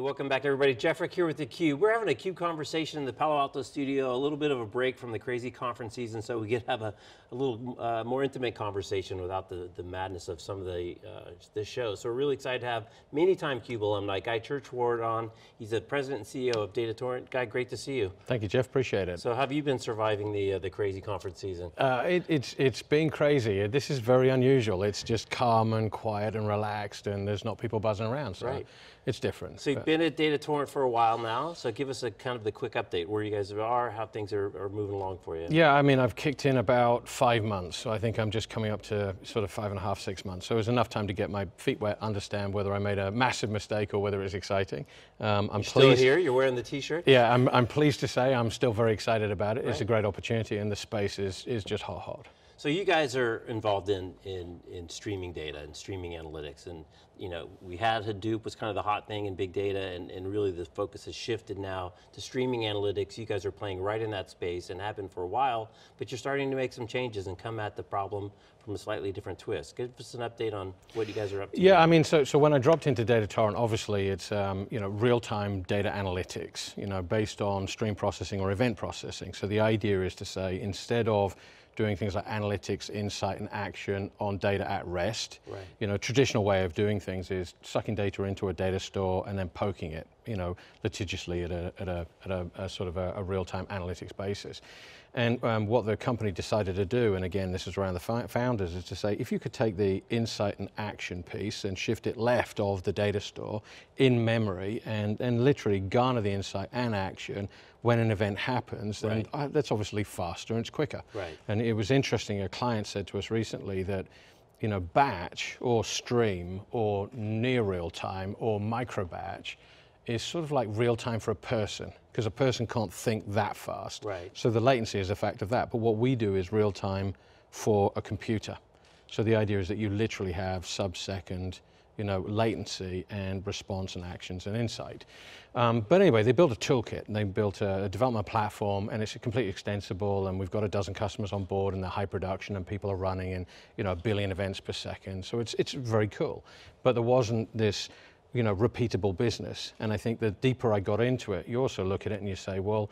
welcome back everybody. Jeff Frick here with theCUBE. We're having a CUBE conversation in the Palo Alto studio, a little bit of a break from the crazy conference season, so we get to have a, a little uh, more intimate conversation without the, the madness of some of the, uh, the show. So we're really excited to have many time CUBE alumni, Guy Churchward on. He's the president and CEO of DataTorrent. Guy, great to see you. Thank you, Jeff, appreciate it. So have you been surviving the, uh, the crazy conference season? Uh, it, it's, it's been crazy. This is very unusual. It's just calm and quiet and relaxed and there's not people buzzing around, so right. it's different. So been at DataTorrent for a while now, so give us a kind of the quick update, where you guys are, how things are, are moving along for you. Yeah, I mean, I've kicked in about five months, so I think I'm just coming up to sort of five and a half, six months. So it was enough time to get my feet wet, understand whether I made a massive mistake or whether it's exciting. Um, I'm. Still here, you're wearing the t-shirt? Yeah, I'm, I'm pleased to say I'm still very excited about it. Right. It's a great opportunity and the space is, is just hot, hot. So you guys are involved in, in, in streaming data and streaming analytics and you know, we had Hadoop was kind of the hot thing in big data and, and really the focus has shifted now to streaming analytics. You guys are playing right in that space and have been for a while, but you're starting to make some changes and come at the problem from a slightly different twist. Give us an update on what you guys are up to. Yeah, I mean, so, so when I dropped into DataTorrent, obviously it's, um, you know, real-time data analytics, you know, based on stream processing or event processing. So the idea is to say, instead of doing things like analytics, insight, and action on data at rest. Right. You know, traditional way of doing things is sucking data into a data store and then poking it, you know, litigiously at a, at a, at a, a sort of a, a real-time analytics basis. And um, what the company decided to do, and again, this is around the founders, is to say, if you could take the insight and action piece and shift it left of the data store in memory and, and literally garner the insight and action when an event happens, then right. uh, that's obviously faster and it's quicker. Right. And it was interesting, a client said to us recently that you know, batch or stream or near real time or micro batch is sort of like real time for a person because a person can't think that fast. Right. So the latency is a fact of that. But what we do is real time for a computer. So the idea is that you literally have sub-second you know, latency and response and actions and insight. Um, but anyway, they built a toolkit and they built a, a, development platform and it's completely extensible and we've got a dozen customers on board and they're high production and people are running in you know, a billion events per second. So it's, it's very cool. But there wasn't this you know, repeatable business. And I think the deeper I got into it, you also look at it and you say, well,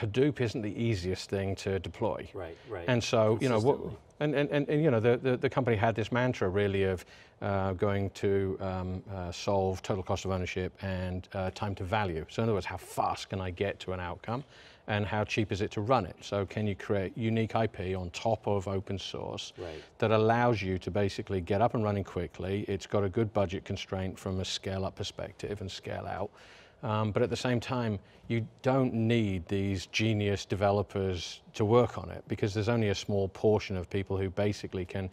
Hadoop isn't the easiest thing to deploy. Right, right. And so, you know, what, and, and, and, and, you know, the, the, the, company had this mantra really of uh, going to um, uh, solve total cost of ownership and uh, time to value. So in other words, how fast can I get to an outcome? and how cheap is it to run it. So can you create unique IP on top of open source right. that allows you to basically get up and running quickly. It's got a good budget constraint from a scale up perspective and scale out. Um, but at the same time, you don't need these genius developers to work on it because there's only a small portion of people who basically can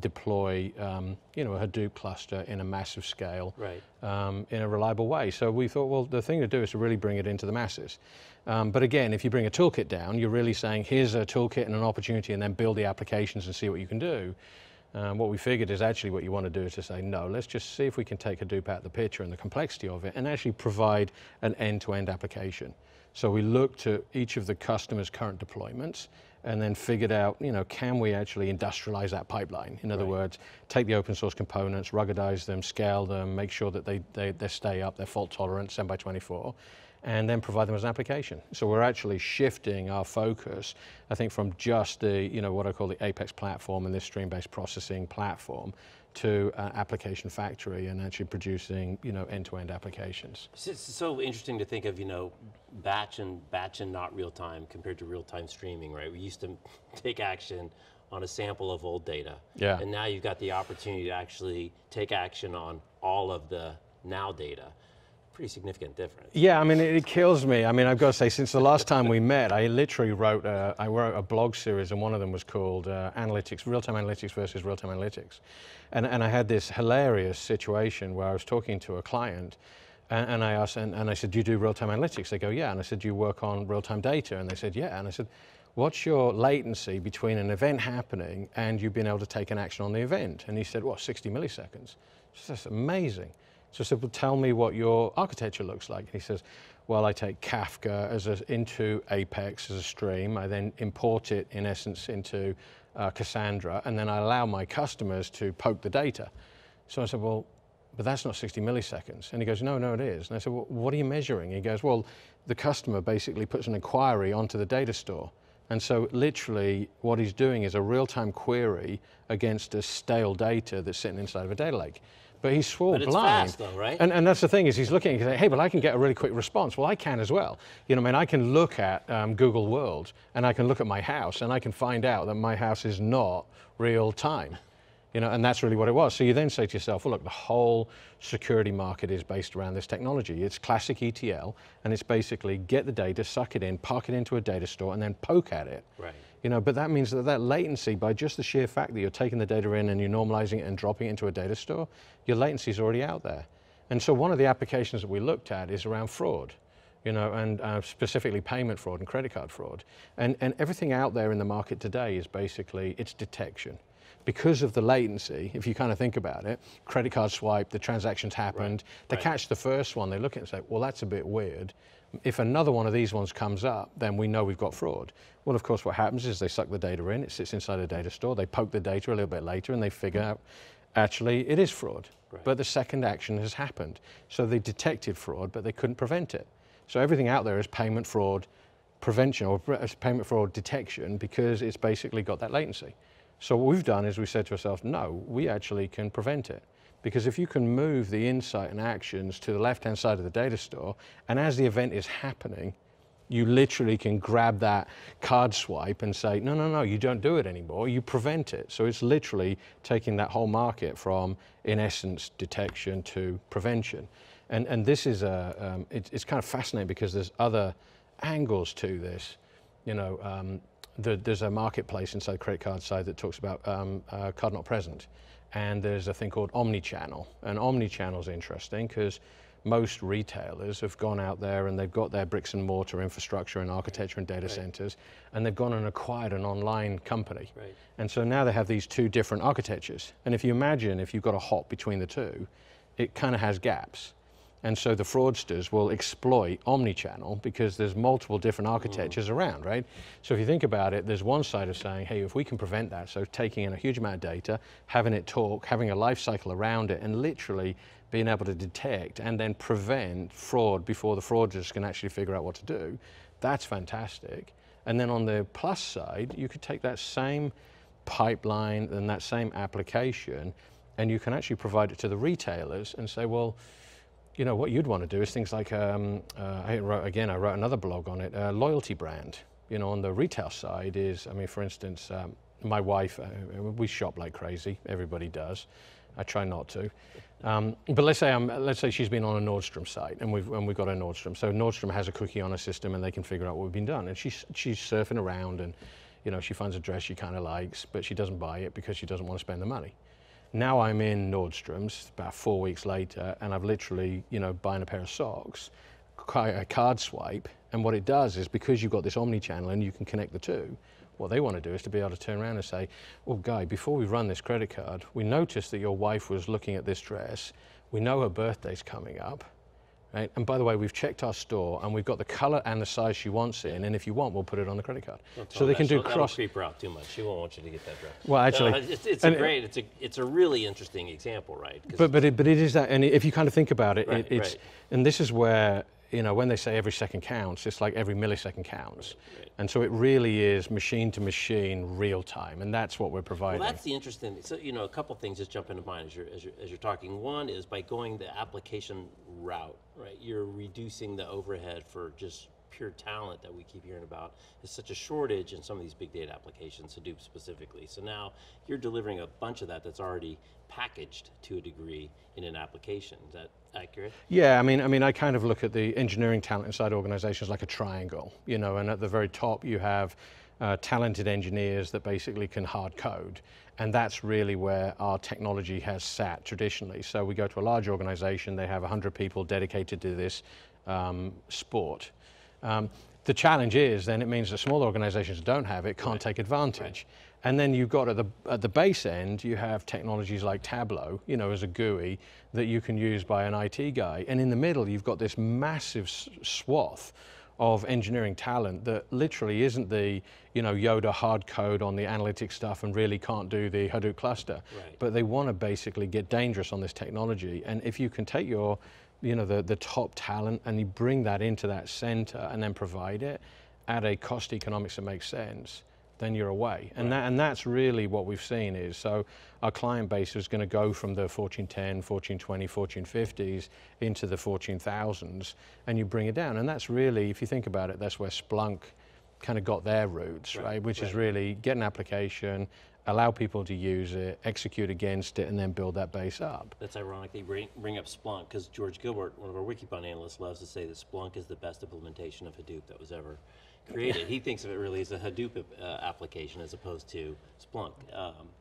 deploy um, you know, a Hadoop cluster in a massive scale right. um, in a reliable way. So we thought, well, the thing to do is to really bring it into the masses. Um, but again, if you bring a toolkit down, you're really saying, here's a toolkit and an opportunity and then build the applications and see what you can do. Um, what we figured is actually what you want to do is to say, no, let's just see if we can take Hadoop out of the picture and the complexity of it and actually provide an end-to-end -end application. So we looked at each of the customer's current deployments and then figured out, you know, can we actually industrialize that pipeline? In other right. words, take the open source components, ruggedize them, scale them, make sure that they, they, they stay up, they're fault tolerant, 7 by 24 and then provide them as an application. So we're actually shifting our focus, I think, from just the, you know, what I call the Apex platform and this stream-based processing platform to an application factory and actually producing, you know, end-to-end -end applications. It's so interesting to think of, you know, batch and batch and not real time compared to real time streaming, right? We used to take action on a sample of old data. Yeah. And now you've got the opportunity to actually take action on all of the now data pretty significant difference. Yeah, I mean, it, it, kills me. I mean, I've got to say, since the last time we met, I literally wrote a, I wrote a blog series, and one of them was called uh, Analytics, Real-Time Analytics versus Real-Time Analytics. And, and I had this hilarious situation where I was talking to a client, and, I asked, and, and I said, do you do real-time analytics? They go, yeah. And I said, do you work on real-time data? And they said, yeah. And I said, what's your latency between an event happening and you being able to take an action on the event? And he said, well, 60 milliseconds. That's amazing. So I said, well, tell me what your architecture looks like. And he says, well, I take Kafka as a, into Apex as a stream. I then import it, in essence, into uh, Cassandra, and then I allow my customers to poke the data. So I said, well, but that's not 60 milliseconds. And he goes, no, no, it is. And I said, well, what are you measuring? He goes, well, the customer basically puts an inquiry onto the data store. And so literally what he's doing is a real-time query against a stale data that's sitting inside of a data lake. But he's swore But blind. fast though, right? And, and that's the thing is he's looking and saying, hey, but I can get a really quick response. Well, I can as well. You know, I mean, I can look at um, Google World and I can look at my house and I can find out that my house is not real time. You know, and that's really what it was. So you then say to yourself, well, look, the whole security market is based around this technology. It's classic ETL, and it's basically get the data, suck it in, park it into a data store, and then poke at it. Right. You know, but that means that that latency, by just the sheer fact that you're taking the data in and you're normalizing it and dropping it into a data store, your latency is already out there. And so one of the applications that we looked at is around fraud, you know, and uh, specifically payment fraud and credit card fraud. And, and everything out there in the market today is basically, it's detection. Because of the latency, if you kind of think about it, credit card swipe, the transactions happened, they right. catch the first one, they look at it and say, well, that's a bit weird. If another one of these ones comes up, then we know we've got fraud. Well, of course, what happens is they suck the data in, it sits inside a data store, they poke the data a little bit later and they figure out, actually, it is fraud. Right. But the second action has happened. So they detected fraud, but they couldn't prevent it. So everything out there is payment fraud prevention or payment fraud detection because it's basically got that latency. So what we've done is we said to ourselves, no, we actually can prevent it. Because if you can move the insight and actions to the left-hand side of the data store, and as the event is happening, you literally can grab that card swipe and say, no, no, no, you don't do it anymore, you prevent it. So it's literally taking that whole market from, in essence, detection to prevention. And, and this is a, um, it, it's kind of fascinating because there's other angles to this. You know, um, the, there's a marketplace inside the credit card side that talks about um, uh, card not present. And there's a thing called omni-channel. And omni-channel is interesting because most retailers have gone out there and they've got their bricks and mortar infrastructure and architecture and data centers, and they've gone and acquired an online company. Right. And so now they have these two different architectures. And if you imagine if you've got a hop between the two, it kind of has gaps. And so the fraudsters will exploit omni-channel because there's multiple different hmm. architectures around, right? So if you think about it, there's one side of saying, hey, if we can prevent that, so taking in a huge amount of data, having it talk, having a life cycle around it, and literally being able to detect and then prevent fraud before the fraudsters can actually figure out what to do, that's fantastic. And then on the plus side, you could take that same pipeline and that same application, and you can actually provide it to the retailers and say, well, you know, what you'd want to do is things like, um, uh, I wrote, again, I wrote another blog on it, uh, loyalty brand. You know, on the retail side is, I mean, for instance, um, my wife, uh, we shop like crazy, everybody does. I try not to. Um, but let's say, I'm, let's say she's been on a Nordstrom site and we've, and we've got a Nordstrom. So Nordstrom has a cookie on a system and they can figure out what we've been done. And she's, she's surfing around and, you know, she finds a dress she kind of likes, but she doesn't buy it because she doesn't want to spend the money. Now I'm in Nordstrom's about four weeks later, and I've literally, you know, buying a pair of socks, a card swipe, and what it does is because you've got this omni-channel and you can connect the two, what they want to do is to be able to turn around and say, "Oh, guy, before we run this credit card, we noticed that your wife was looking at this dress. We know her birthday's coming up." Right? And by the way, we've checked our store and we've got the color and the size she wants in. And if you want, we'll put it on the credit card. Don't So they can do She'll- that'll cross. creep her out too much. She won't want you to get that dress. Well, actually, No, it's, it's a great. It's a it's a really interesting example, right? But but it, but it is that, and if you kind of think about it, Right, it it's right. and this is where you know when they say every second counts, it's like every millisecond counts, right. and so it really is machine to machine, real time, and that's what we're providing. Well, that's the interesting. So you know, a couple things just jump into mind as you're, as you're as you're talking. One is by going the application route, right? You're reducing the overhead for just pure talent that we keep hearing about. There's such a shortage in some of these big data applications, Hadoop specifically. So now you're delivering a bunch of that that's already packaged to a degree in an application. Is that accurate? Yeah, I mean, I mean, I kind of look at the engineering talent inside organizations like a triangle, you know, and at the very top you have uh, talented engineers that basically can hard code. And that's really where our technology has sat traditionally. So we go to a large organization, they have 100 people dedicated to this um, sport. Um, the challenge is then it means that small organizations don't have it can't take advantage. And then you've got at the, at the base end, you have technologies like Tableau, you know, as a GUI that you can use by an IT guy. And in the middle, you've got this massive swath of engineering talent that literally isn't the you know Yoda hard code on the analytic stuff and really can't do the Hadoop cluster, Right. but they want to basically get dangerous on this technology. And if you can take your you know the the top talent and you bring that into that center and then provide it at a cost economics that makes sense, then you're away. And that and that's really what we've seen is so our client base is going to go from the Fortune 10, Fortune 20, Fortune 50s into the Fortune thousands, and you bring it down. And that's really, if you think about it, that's where Splunk kind of got their roots, right? Right, Which is really get an application, allow people to use it, execute against it, and then build that base up. That's ironic that you bring, bring up Splunk because George Gilbert, one of our Wikibon analysts, loves to say that Splunk is the best implementation of Hadoop that was ever created. he thinks of it really as a Hadoop uh, application as opposed to Splunk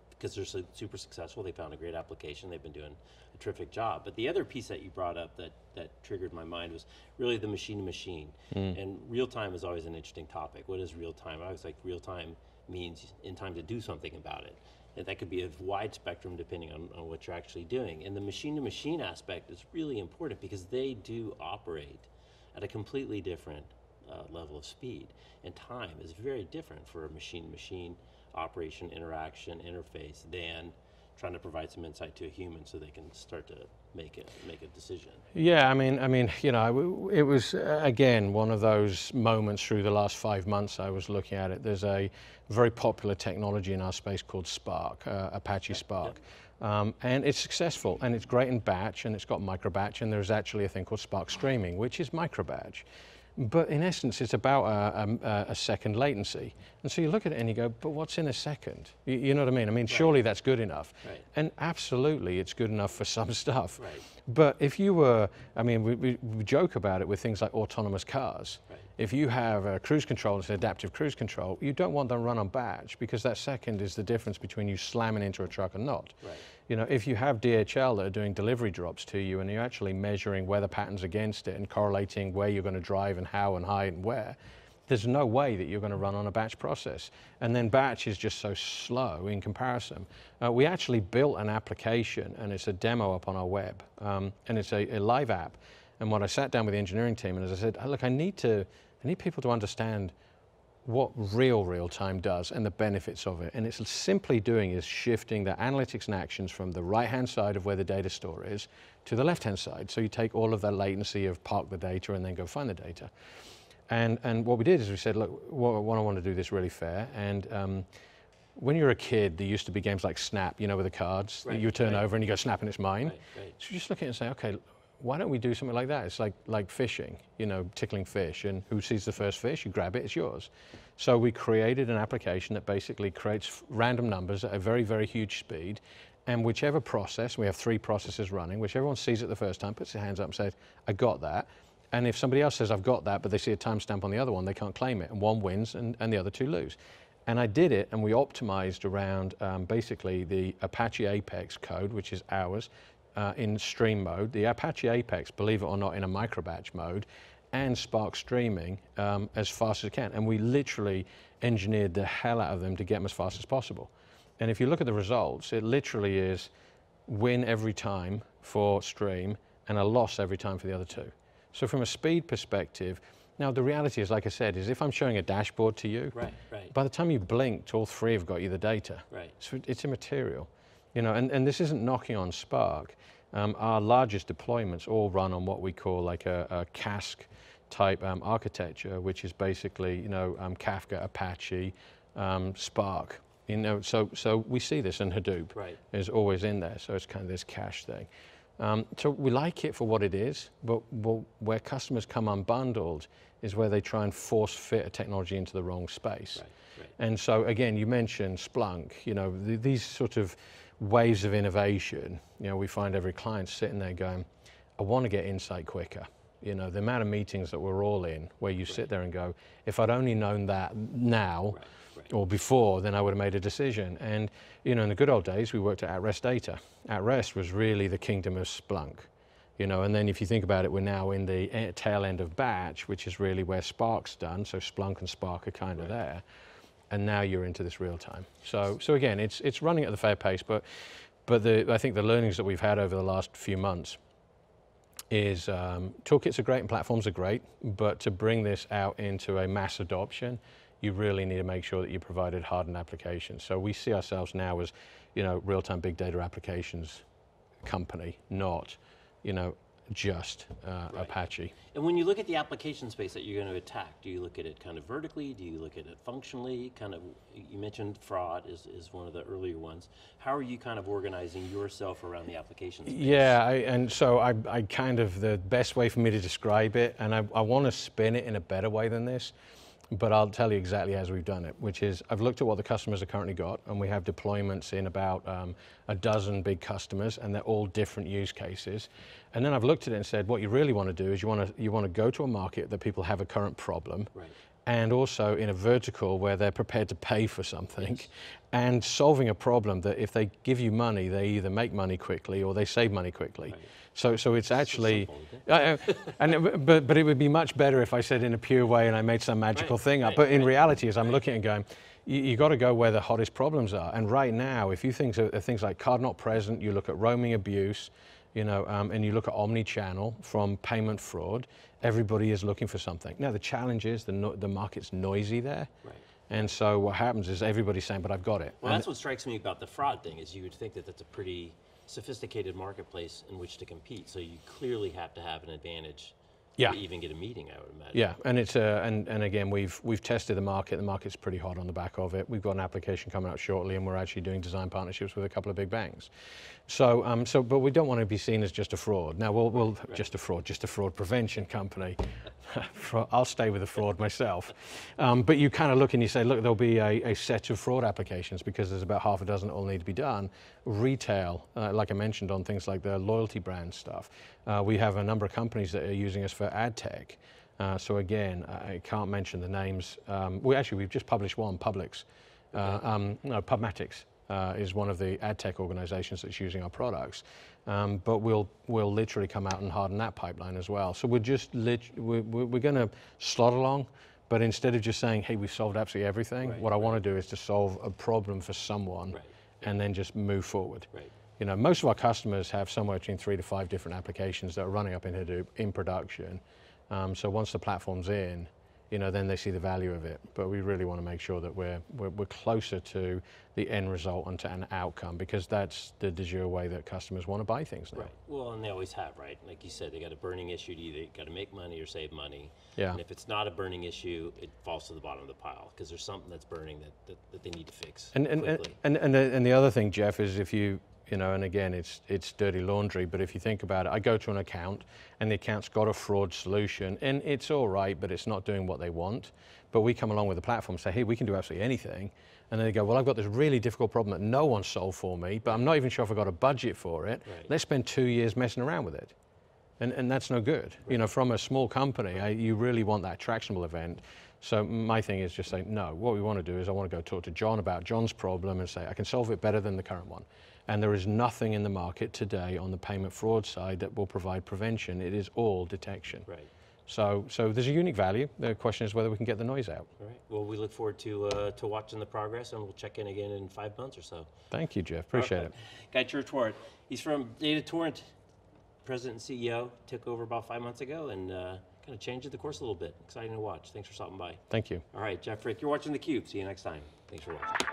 because they're so super successful. They found a great application. They've been doing a terrific job. But the other piece that you brought up that, that triggered my mind was really the machine to machine. And real time is always an interesting topic. What is real time? I was like real time means in time to do something about it. And that could be a wide spectrum depending on, on what you're actually doing. And the machine to machine aspect is really important because they do operate at a completely different uh, level of speed. And time is very different for a machine to machine operation, interaction, interface than trying to provide some insight to a human so they can start to make a, make a decision. Yeah, I mean, I mean, you know, it was uh, again one of those moments through the last five months. I was looking at it. There's a very popular technology in our space called Spark, uh, Apache Spark, um, and it's successful and it's great in batch and it's got micro batch and there's actually a thing called Spark Streaming, which is micro batch. But in essence, it's about a, a, a second latency. And so you look at it and you go, but what's in a second? You, you know what I mean? I mean, surely that's good enough. Right. And absolutely, it's good enough for some stuff. Right. But if you were, I mean, we, we, we joke about it with things like autonomous cars. Right. If you have a cruise control, it's an adaptive cruise control, you don't want them run on batch because that second is the difference between you slamming into a truck and not. You know, if you have DHL that are doing delivery drops to you and you're actually measuring weather patterns against it and correlating where you're going to drive and how and height and where, there's no way that you're going to run on a batch process. And then batch is just so slow in comparison. Uh, we actually built an application and it's a demo up on our web um, and it's a, a live app. And when I sat down with the engineering team and as I said, "Oh, look, I need to, I need people to understand what real real time does and the benefits of it. And it's simply doing is shifting the analytics and actions from the right hand side of where the data store is to the left hand side. So you take all of that latency of park the data and then go find the data. And, and what we did is we said, look, what, what I want to do this really fair. And um, when you're a kid, there used to be games like Snap, you know, with the cards that you turn right. over and you go Snap and it's mine. Right, right. So you just look at it and say, okay, why don't we do something like that? It's like, like fishing, you know, tickling fish, and who sees the first fish, you grab it, it's yours. So we created an application that basically creates random numbers at a very, very huge speed, and whichever process, we have three processes running, whichever one sees it the first time, puts their hands up and says, I got that. And if somebody else says, I've got that, but they see a timestamp on the other one, they can't claim it, and one wins and, and the other two lose. And I did it, and we optimized around um, basically the Apache Apex code, which is ours, uh, in stream mode, the Apache Apex, believe it or not, in a microbatch mode, and Spark streaming um, as fast as it can. And we literally engineered the hell out of them to get them as fast as possible. And if you look at the results, it literally is win every time for stream and a loss every time for the other two. So from a speed perspective, now the reality is, like I said, is if I'm showing a dashboard to you, Right, right. by the time you blinked, all three have got you the data. Right. So it's immaterial. You know, and, and this isn't knocking on Spark. Um, our largest deployments all run on what we call like a, a cask type um, architecture, which is basically, you know, um, Kafka, Apache, um, Spark. You know, so, so we see this in Hadoop Right. is always in there. So it's kind of this cache thing. Um, so we like it for what it is, but wh- where customers come unbundled is where they try and force fit a technology into the wrong space. Right, right. And so again, you mentioned Splunk. You know, th- these sort of waves of innovation. You know, we find every client sitting there going, "I want to get insight quicker." You know, the amount of meetings that we're all in, where you sit there and go, "If I'd only known that now." Right, right. or before, then I would have made a decision. And you know, in the good old days, we worked at At-Rest Data. At-Rest was really the kingdom of Splunk. You know, and then if you think about it, we're now in the e- tail end of Batch, which is really where Spark's done. So Splunk and Spark are kind of there, and now you're into this real time. So, so again, it's it's running at the fair pace, but but the I think the learnings that we've had over the last few months is um, toolkits are great and platforms are great, but to bring this out into a mass adoption, you really need to make sure that you provided hardened applications. So we see ourselves now as, you know, real-time big data applications company, not, you know, just uh, Right. Apache. And when you look at the application space that you're going to attack, do you look at it kind of vertically? Do you look at it functionally? Kind of, you mentioned fraud is, is one of the earlier ones. How are you kind of organizing yourself around the application space? Yeah, I, and so I, I kind of, the best way for me to describe it, and I, I want to spin it in a better way than this, but I'll tell you exactly as we've done it, which is I've looked at what the customers have currently got, and we have deployments in about um, a dozen big customers, and they're all different use cases. And then I've looked at it and said, what you really want to do is you want to you want to go to a market that people have a current problem, Right. And also in a vertical where they're prepared to pay for something and solving a problem that if they give you money, they either make money quickly or they save money quickly. Right. So, so it's actually, uh, uh, and it- but, but it would be much better if I said in a pure way and I made some magical Right, thing up. right, But in reality, as I'm looking and going, you, you got to go where the hottest problems are. And right now, if you think of things like card not present, you look at roaming abuse, you know, um, and you look at omni-channel from payment fraud, everybody is looking for something. Now the challenge is the no, the market's noisy there, Right. and so what happens is everybody's saying, "But I've got it." Well, And- that's what strikes me about the fraud thing is you would think that that's a pretty sophisticated marketplace in which to compete. So you clearly have to have an advantage Yeah. to even get a meeting, I would imagine. Yeah, and it's uh, and and again we've we've tested the market. The market's pretty hot on the back of it. We've got an application coming out shortly, and we're actually doing design partnerships with a couple of big banks. So um so but we don't want to be seen as just a fraud. Now we'll we'll just a fraud, just a fraud prevention company. I'll stay with the fraud myself. Um, but you kind of look and you say, look, there'll be a, a set of fraud applications because there's about half a dozen that all need to be done. Retail, uh, like I mentioned on things like the loyalty brand stuff. Uh, we have a number of companies that are using us for ad tech. Uh, so again, I can't mention the names. Um, we actually we've just published one, Publix, uh, um, no, Pubmatics uh, is one of the ad tech organizations that's using our products. Um, but we'll we'll literally come out and harden that pipeline as well. So we're just lit- we're, we're, going to slot along. But instead of just saying, "Hey, we've solved absolutely everything," Right, what I want to do is to solve a problem for someone, Right. And then just move forward. Right. You know, most of our customers have somewhere between three to five different applications that are running up in Hadoop in production. Um, so once the platform's in, you know, then they see the value of it. But we really want to make sure that we're, we're, we're closer to the end result and to an outcome because that's the de jure way that customers want to buy things now. Right. Well, and they always have, right? Like you said, they got a burning issue to either got to make money or save money. Yeah. And if it's not a burning issue, it falls to the bottom of the pile because there's something that's burning that, that, that they need to fix And and, and, quickly. and, and, the, and the other thing, Jeff, is if you, you know, and again, it's, it's dirty laundry, but if you think about it, I go to an account and the account's got a fraud solution and it's all right, but it's not doing what they want. But we come along with the platform say, hey, we can do absolutely anything. And then they go, well, I've got this really difficult problem that no one solved for me, but I'm not even sure if I've got a budget for it. Right. Let's spend two years messing around with it. And, and that's no good. You know, from a small company, I, you really want that tractionable event. So my thing is just say, no, what we want to do is I want to go talk to John about John's problem and say, I can solve it better than the current one. And there is nothing in the market today on the payment fraud side that will provide prevention. It is all detection. Right. So, so there's a unique value. The question is whether we can get the noise out. All right. Well, we look forward to uh, to watching the progress, and we'll check in again in five months or so. Thank you, Jeff. Appreciate it. Guy Churchward, he's from DataTorrent, president and CEO, took over about five months ago, and uh, kind of changes the course a little bit. Exciting to watch. Thanks for stopping by. Thank you. All right, Jeff Frick, you're watching theCUBE. See you next time. Thanks for watching.